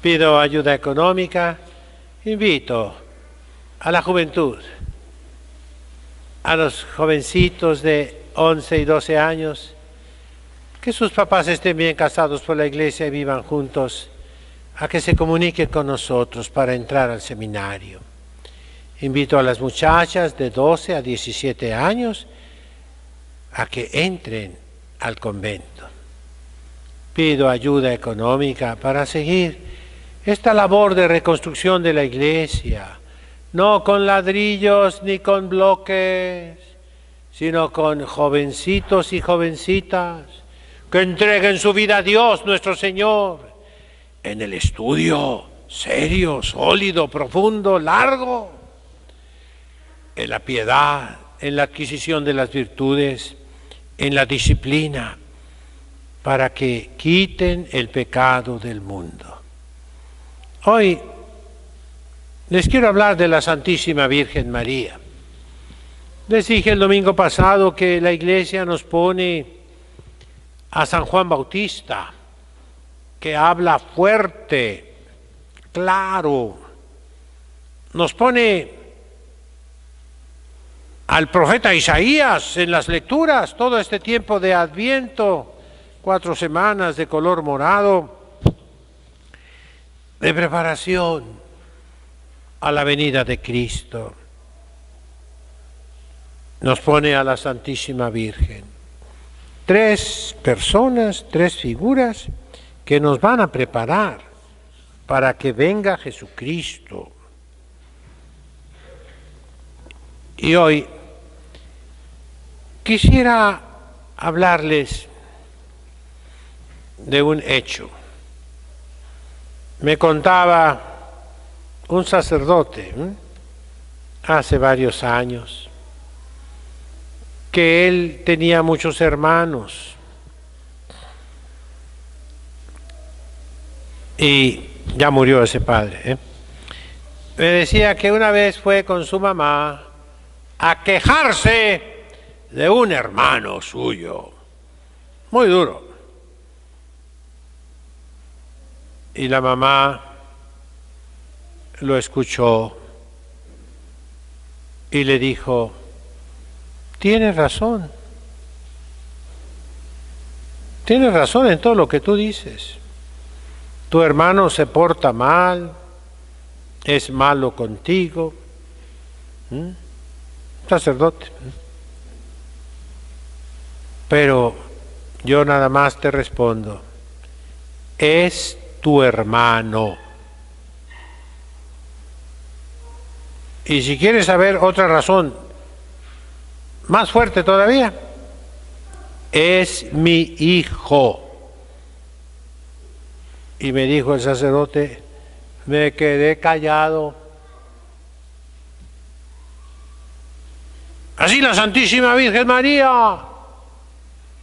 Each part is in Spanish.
pido ayuda económica, invito a la juventud, a los jovencitos de 11 y 12 años, que sus papás estén bien casados por la iglesia y vivan juntos, a que se comuniquen con nosotros para entrar al seminario. Invito a las muchachas de 12 a 17 años a que entren al convento. Pido ayuda económica para seguir esta labor de reconstrucción de la iglesia, no con ladrillos ni con bloques, sino con jovencitos y jovencitas que entreguen su vida a Dios nuestro Señor en el estudio serio, sólido, profundo, largo, en la piedad, en la adquisición de las virtudes, en la disciplina, para que quiten el pecado del mundo. Hoy les quiero hablar de la Santísima Virgen María. Les dije el domingo pasado que la iglesia nos pone a San Juan Bautista, que habla fuerte, claro, nos pone al profeta Isaías en las lecturas, todo este tiempo de adviento, cuatro semanas de color morado, de preparación a la venida de Cristo. Nos pone a la Santísima Virgen. Tres personas, tres figuras que nos van a preparar para que venga Jesucristo. Y hoy quisiera hablarles de un hecho me contaba un sacerdote hace varios años que él tenía muchos hermanos y ya murió ese padre. ¿eh? Me decía que una vez fue con su mamá a quejarse de un hermano suyo, muy duro. Y la mamá lo escuchó y le dijo, tienes razón, tienes razón en todo lo que tú dices. Tu hermano se porta mal, es malo contigo. Sacerdote. Pero yo nada más te respondo, es tu hermano. Y si quieres saber otra razón más fuerte todavía, es mi hijo. Y me dijo el sacerdote, me quedé callado. Así la Santísima Virgen María,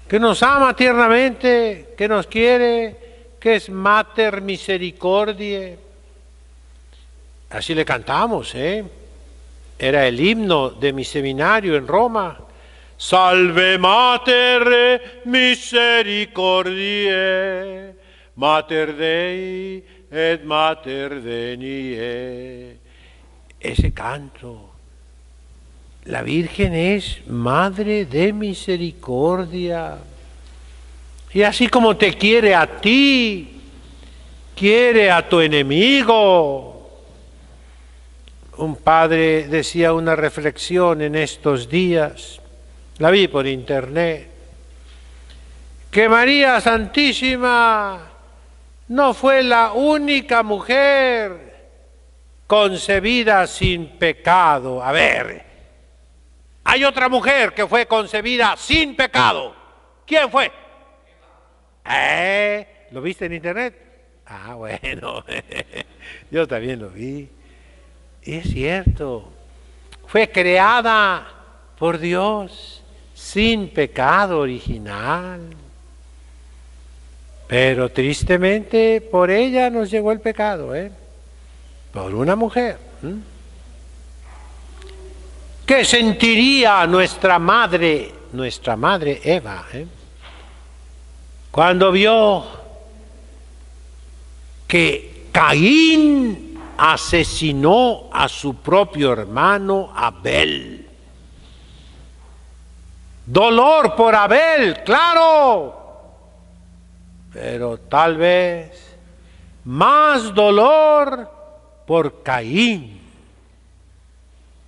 que nos ama tiernamente, que nos quiere, que es Mater Misericordiae. Así le cantamos, ¿eh? Era el himno de mi seminario en Roma. Salve Mater Misericordiae, Mater Dei et Mater Denie. Ese canto. La Virgen es Madre de Misericordia. Y así como te quiere a ti, quiere a tu enemigo. Un padre decía una reflexión en estos días, la vi por internet, que María Santísima no fue la única mujer concebida sin pecado. A ver, hay otra mujer que fue concebida sin pecado. ¿Quién fue? ¿Eh? ¿Lo viste en internet? Ah, bueno, yo también lo vi. Es cierto, fue creada por Dios sin pecado original. Pero tristemente por ella nos llegó el pecado, ¿eh? Por una mujer. ¿Qué sentiría nuestra madre, nuestra madre Eva? ¿eh? Cuando vio que Caín asesinó a su propio hermano Abel. Dolor por Abel, claro, pero tal vez más dolor por Caín,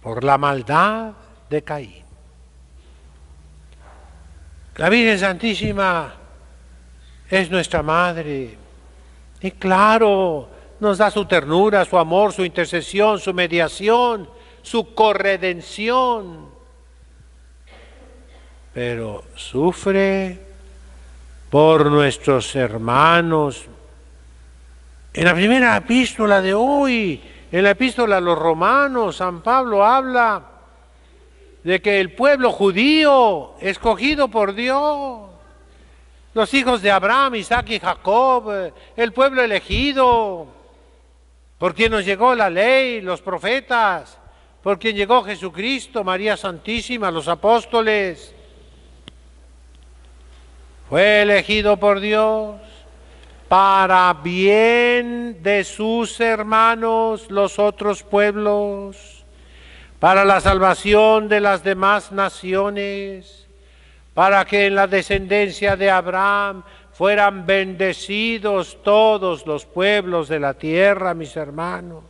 por la maldad de Caín. La Virgen Santísima es nuestra Madre y claro, nos da su ternura, su amor, su intercesión, su mediación, su corredención. Pero sufre por nuestros hermanos. En la primera epístola de hoy, en la epístola a los romanos, San Pablo habla de que el pueblo judío, escogido por Dios, los hijos de Abraham, Isaac y Jacob, el pueblo elegido, por quien nos llegó la ley, los profetas, por quien llegó Jesucristo, María Santísima, los apóstoles. Fue elegido por Dios para bien de sus hermanos, los otros pueblos, para la salvación de las demás naciones, para que en la descendencia de Abraham fueran bendecidos todos los pueblos de la tierra, mis hermanos.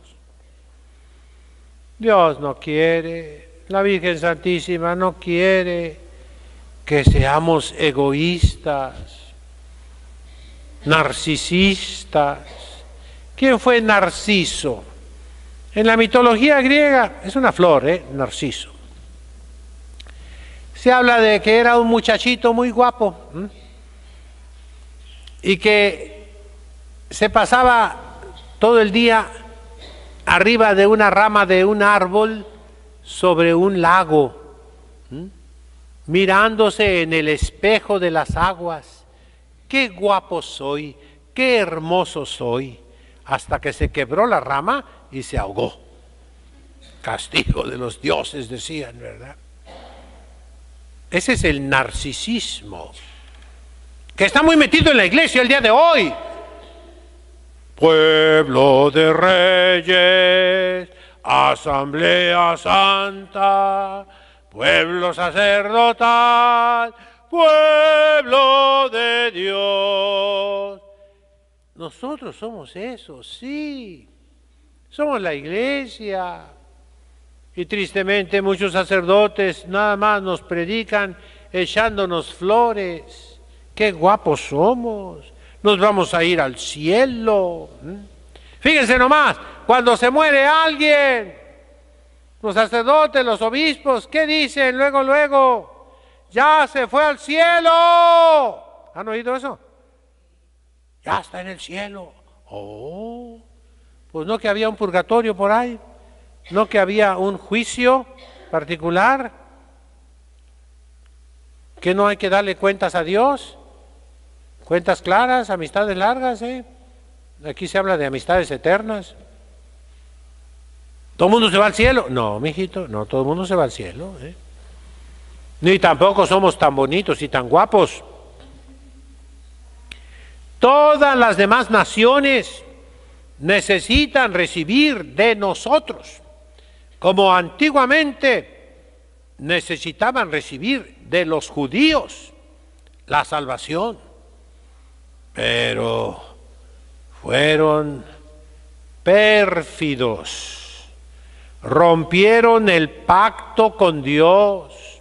Dios no quiere, la Virgen Santísima no quiere que seamos egoístas, narcisistas. ¿Quién fue Narciso? En la mitología griega es una flor, ¿eh? Narciso. Se habla de que era un muchachito muy guapo y que se pasaba todo el día arriba de una rama de un árbol sobre un lago, mirándose en el espejo de las aguas. Qué guapo soy, qué hermoso soy, hasta que se quebró la rama y se ahogó. Castigo de los dioses, decían, ¿verdad? Ese es el narcisismo que está muy metido en la iglesia el día de hoy. Pueblo de reyes, asamblea santa, pueblo sacerdotal, pueblo de Dios. Nosotros somos eso, sí. Somos la iglesia. Y tristemente muchos sacerdotes nada más nos predican echándonos flores qué guapos somos, nos vamos a ir al cielo. Fíjense nomás, cuando se muere alguien, los sacerdotes, los obispos, ¿qué dicen luego, luego? Ya se fue al cielo. ¿Han oído eso? Ya está en el cielo. Oh, pues no que había un purgatorio por ahí, no que había un juicio particular, que no hay que darle cuentas a Dios. Cuentas claras, amistades largas, ¿eh? Aquí se habla de amistades eternas. ¿Todo el mundo se va al cielo? No, mijito, no todo el mundo se va al cielo. ¿eh? Ni tampoco somos tan bonitos y tan guapos. Todas las demás naciones necesitan recibir de nosotros, como antiguamente necesitaban recibir de los judíos la salvación pero fueron pérfidos, rompieron el pacto con Dios.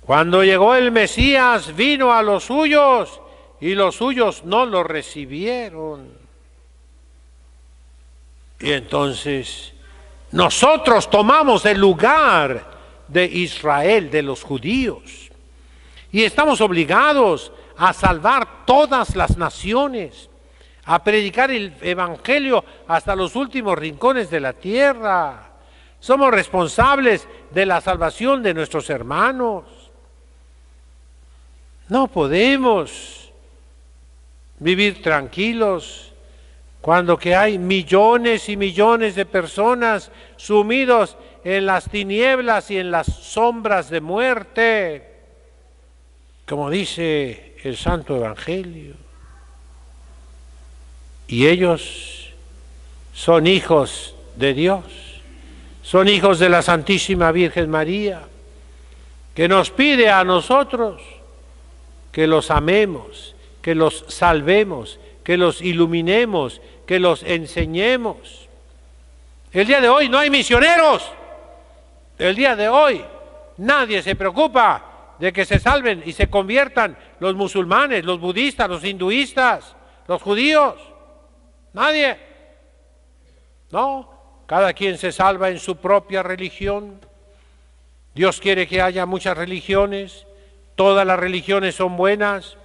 Cuando llegó el Mesías vino a los suyos y los suyos no lo recibieron. Y entonces nosotros tomamos el lugar de Israel, de los judíos, y estamos obligados a salvar todas las naciones, a predicar el Evangelio hasta los últimos rincones de la tierra. Somos responsables de la salvación de nuestros hermanos. No podemos vivir tranquilos cuando que hay millones y millones de personas sumidos en las tinieblas y en las sombras de muerte. Como dice el Santo Evangelio. Y ellos son hijos de Dios, son hijos de la Santísima Virgen María, que nos pide a nosotros que los amemos, que los salvemos, que los iluminemos, que los enseñemos. El día de hoy no hay misioneros. El día de hoy nadie se preocupa de que se salven y se conviertan los musulmanes, los budistas, los hinduistas, los judíos. Nadie. No, cada quien se salva en su propia religión. Dios quiere que haya muchas religiones. Todas las religiones son buenas.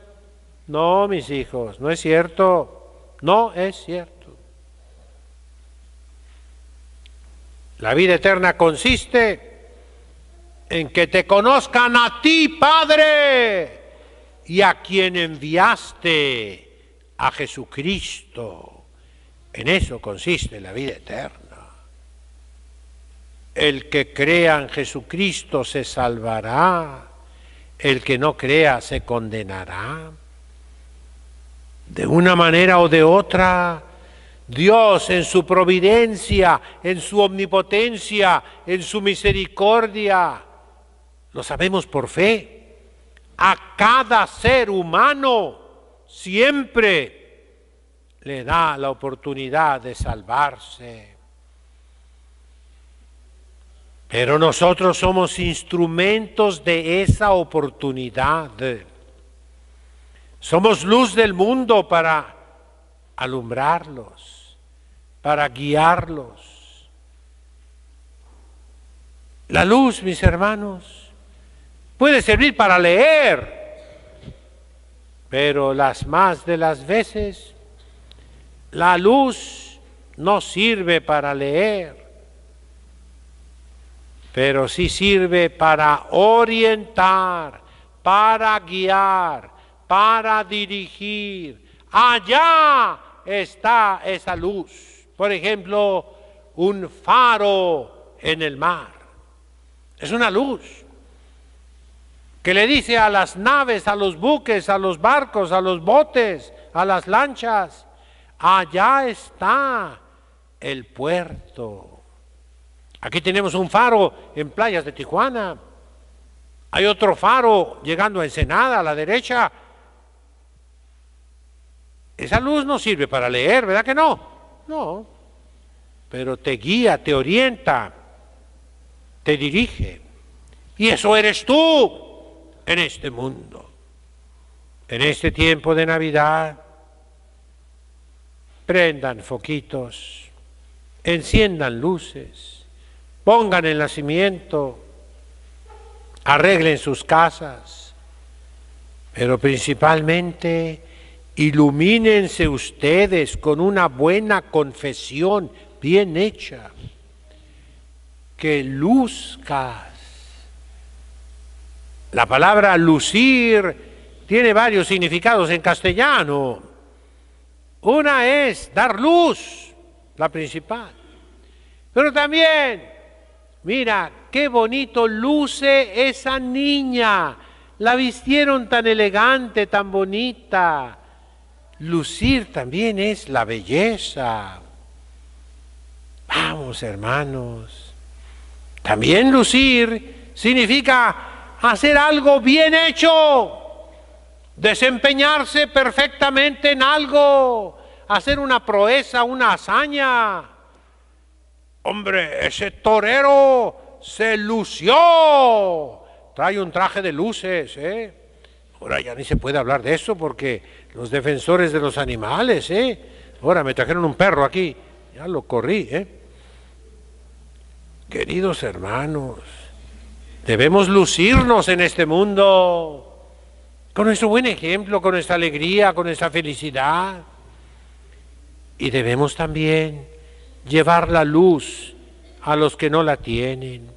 No, mis hijos, no es cierto. No es cierto. La vida eterna consiste en que te conozcan a ti, Padre, y a quien enviaste, a Jesucristo. En eso consiste la vida eterna. El que crea en Jesucristo se salvará, el que no crea se condenará. De una manera o de otra, Dios en su providencia, en su omnipotencia, en su misericordia, lo sabemos por fe, a cada ser humano siempre le da la oportunidad de salvarse. Pero nosotros somos instrumentos de esa oportunidad. Somos luz del mundo para alumbrarlos para guiarlos. La luz, mis hermanos, puede servir para leer, pero las más de las veces la luz no sirve para leer, pero sí sirve para orientar, para guiar, para dirigir. Allá está esa luz. Por ejemplo, un faro en el mar. Es una luz que le dice a las naves, a los buques, a los barcos, a los botes, a las lanchas, allá está el puerto. Aquí tenemos un faro en playas de Tijuana. Hay otro faro llegando a Ensenada, a la derecha. Esa luz no sirve para leer, ¿verdad que no? No, pero te guía, te orienta, te dirige. Y eso eres tú en este mundo. En este tiempo de Navidad, prendan foquitos, enciendan luces, pongan el nacimiento, arreglen sus casas, pero principalmente Ilumínense ustedes con una buena confesión bien hecha, que luzcas. La palabra lucir tiene varios significados en castellano. Una es dar luz, la principal. Pero también, mira, qué bonito luce esa niña. La vistieron tan elegante, tan bonita. Lucir también es la belleza. Vamos, hermanos. También lucir significa hacer algo bien hecho, desempeñarse perfectamente en algo, hacer una proeza, una hazaña. Hombre, ese torero se lució. Trae un traje de luces, ¿eh? Ahora ya ni se puede hablar de eso porque los defensores de los animales, ¿eh? Ahora me trajeron un perro aquí, ya lo corrí, ¿eh? Queridos hermanos, debemos lucirnos en este mundo con nuestro buen ejemplo, con nuestra alegría, con nuestra felicidad. Y debemos también llevar la luz a los que no la tienen.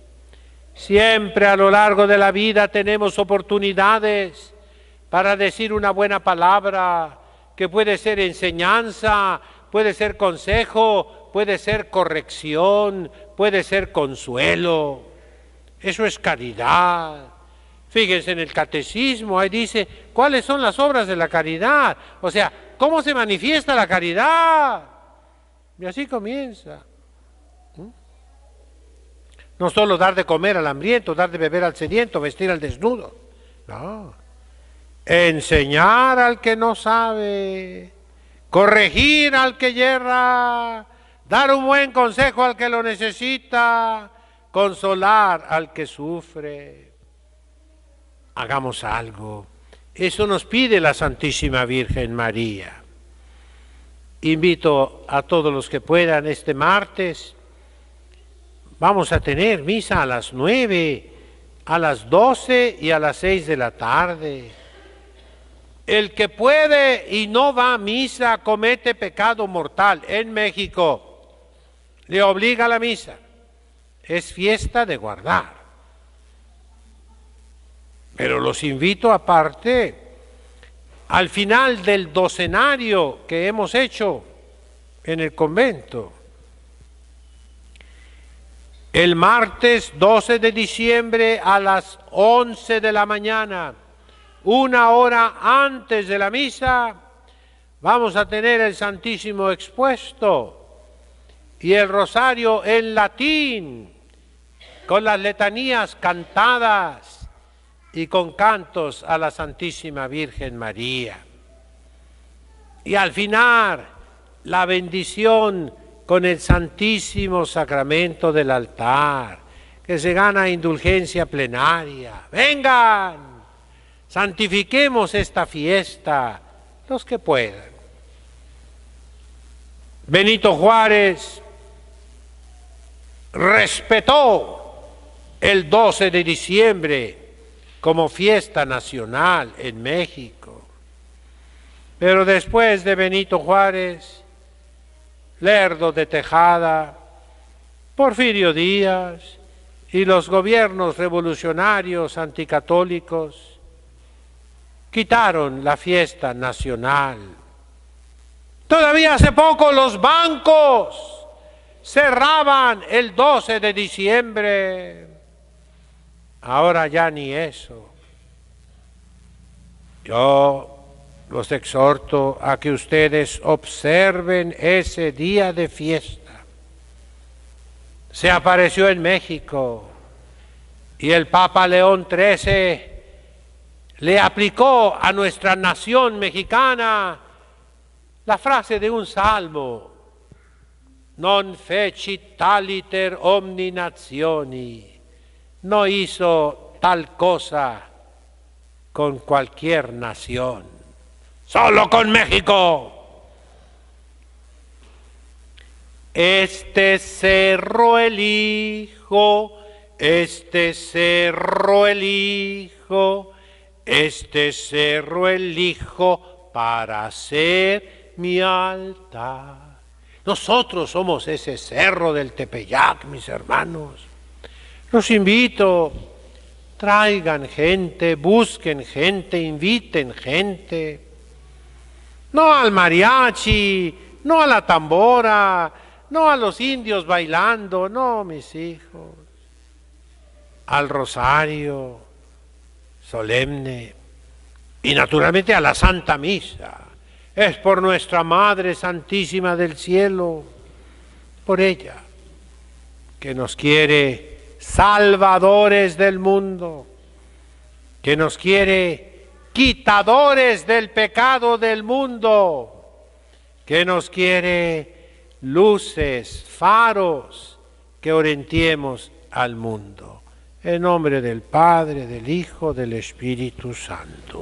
Siempre a lo largo de la vida tenemos oportunidades para decir una buena palabra que puede ser enseñanza, puede ser consejo, puede ser corrección, puede ser consuelo. Eso es caridad. Fíjense en el catecismo, ahí dice, ¿cuáles son las obras de la caridad? O sea, ¿cómo se manifiesta la caridad? Y así comienza. ¿Mm? No solo dar de comer al hambriento, dar de beber al sediento, vestir al desnudo. No. Enseñar al que no sabe, corregir al que yerra, dar un buen consejo al que lo necesita, consolar al que sufre. Hagamos algo. Eso nos pide la Santísima Virgen María. Invito a todos los que puedan este martes. Vamos a tener misa a las nueve, a las doce y a las seis de la tarde. El que puede y no va a misa comete pecado mortal en México. Le obliga a la misa. Es fiesta de guardar. Pero los invito aparte al final del docenario que hemos hecho en el convento. El martes 12 de diciembre a las 11 de la mañana, una hora antes de la misa, vamos a tener el Santísimo expuesto y el rosario en latín, con las letanías cantadas y con cantos a la Santísima Virgen María. Y al final, la bendición con el Santísimo Sacramento del altar, que se gana indulgencia plenaria. Vengan, santifiquemos esta fiesta, los que puedan. Benito Juárez respetó el 12 de diciembre como fiesta nacional en México. Pero después de Benito Juárez, Lerdo de Tejada, Porfirio Díaz y los gobiernos revolucionarios anticatólicos quitaron la fiesta nacional. Todavía hace poco los bancos cerraban el 12 de diciembre. Ahora ya ni eso. Yo los exhorto a que ustedes observen ese día de fiesta. Se apareció en México y el Papa León XIII le aplicó a nuestra nación mexicana la frase de un salmo, non fecit taliter omni nazioni no hizo tal cosa con cualquier nación, solo con México. Este cerro elijo, este cerro elijo, este cerro elijo para ser mi altar. Nosotros somos ese cerro del Tepeyac, mis hermanos. Los invito, traigan gente, busquen gente, inviten gente. No al mariachi, no a la tambora, no a los indios bailando, no, mis hijos. Al rosario solemne y naturalmente a la Santa Misa. Es por nuestra Madre Santísima del Cielo, por ella, que nos quiere salvadores del mundo, que nos quiere quitadores del pecado del mundo, que nos quiere luces, faros, que orientemos al mundo. En nombre del Padre, del Hijo, del Espíritu Santo.